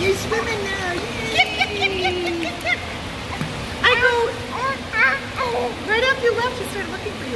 You're swimming now. I go right after you left, he started looking for you.